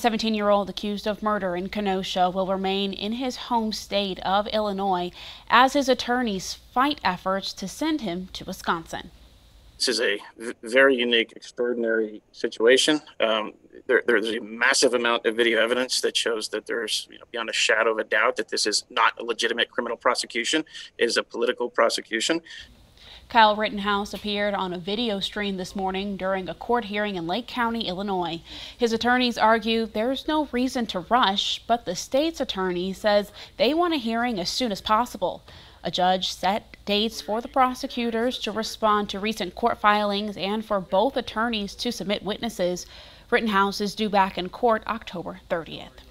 17 year old accused of murder in Kenosha will remain in his home state of Illinois as his attorneys fight efforts to send him to Wisconsin. This is a very unique, extraordinary situation. Um, there, there's a massive amount of video evidence that shows that there's, you know, beyond a shadow of a doubt, that this is not a legitimate criminal prosecution. It is a political prosecution. Kyle Rittenhouse appeared on a video stream this morning during a court hearing in Lake County, Illinois. His attorneys argue there's no reason to rush, but the state's attorney says they want a hearing as soon as possible. A judge set dates for the prosecutors to respond to recent court filings and for both attorneys to submit witnesses. Rittenhouse is due back in court October 30th.